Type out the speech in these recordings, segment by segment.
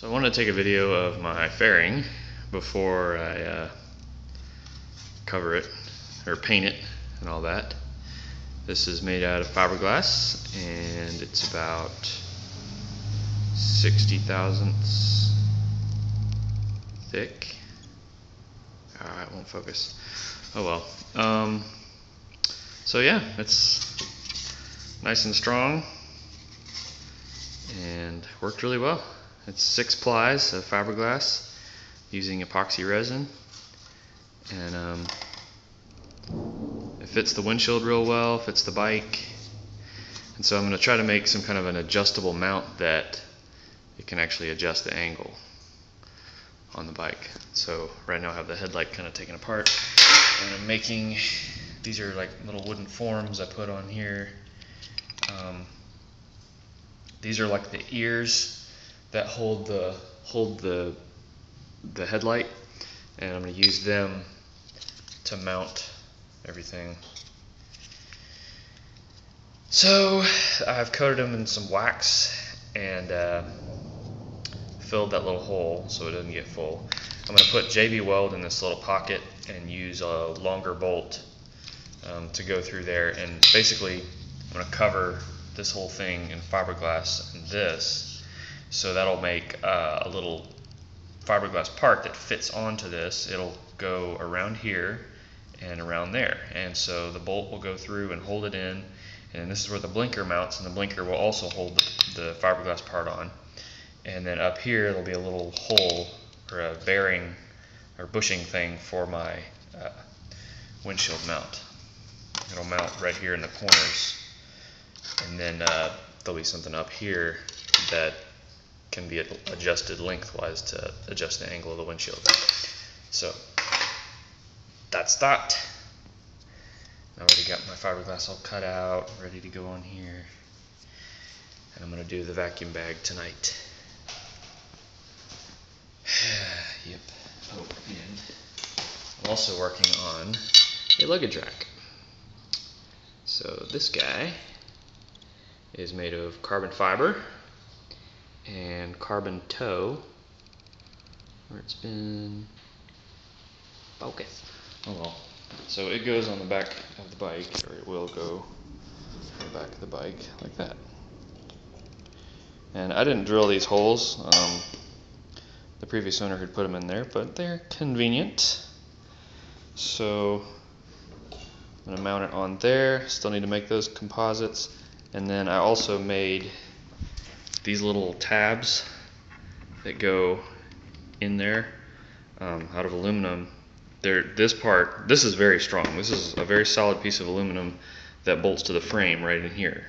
So I wanted to take a video of my fairing before I uh, cover it or paint it and all that. This is made out of fiberglass and it's about 60 thousandths thick. Alright, won't focus. Oh well. Um, so yeah, it's nice and strong and worked really well. It's six plies of fiberglass using epoxy resin and um, it fits the windshield real well, fits the bike and so I'm going to try to make some kind of an adjustable mount that it can actually adjust the angle on the bike. So right now I have the headlight kind of taken apart and I'm making these are like little wooden forms I put on here. Um, these are like the ears that hold the hold the the headlight and I'm going to use them to mount everything. So I've coated them in some wax and uh, filled that little hole so it doesn't get full. I'm going to put JB Weld in this little pocket and use a longer bolt um, to go through there and basically I'm going to cover this whole thing in fiberglass and this so that'll make uh, a little fiberglass part that fits onto this. It'll go around here and around there. And so the bolt will go through and hold it in. And this is where the blinker mounts, and the blinker will also hold the, fiberglass part on. And then up here, there'll be a little hole or a bearing or bushing thing for my uh, windshield mount. It'll mount right here in the corners. And then uh, there'll be something up here that can be adjusted lengthwise to adjust the angle of the windshield. So that's that. I already got my fiberglass all cut out, ready to go on here. And I'm going to do the vacuum bag tonight. yep. Oh, and I'm also working on a luggage rack. So this guy is made of carbon fiber and carbon tow where it's been focus. Oh well. So it goes on the back of the bike, or it will go on the back of the bike like that. And I didn't drill these holes. Um, the previous owner had put them in there, but they're convenient. So I'm going to mount it on there. Still need to make those composites. And then I also made these little tabs that go in there um, out of aluminum. They're, this part, this is very strong. This is a very solid piece of aluminum that bolts to the frame right in here.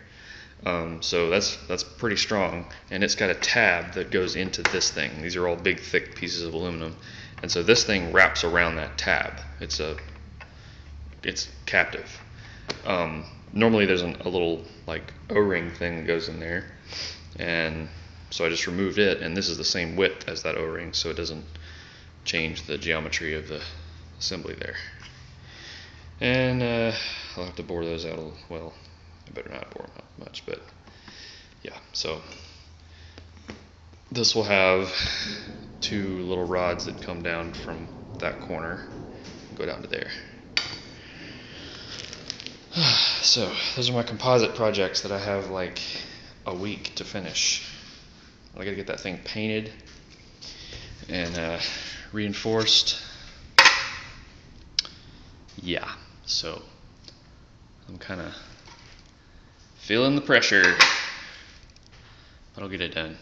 Um, so that's that's pretty strong, and it's got a tab that goes into this thing. These are all big, thick pieces of aluminum, and so this thing wraps around that tab. It's a it's captive. Um, normally, there's an, a little like O-ring thing that goes in there, and so I just removed it and this is the same width as that o-ring so it doesn't change the geometry of the assembly there. And uh, I'll have to bore those out a well I better not bore them out much but yeah so this will have two little rods that come down from that corner go down to there so those are my composite projects that I have like a week to finish. I gotta get that thing painted and uh, reinforced. Yeah, so I'm kind of feeling the pressure, but I'll get it done.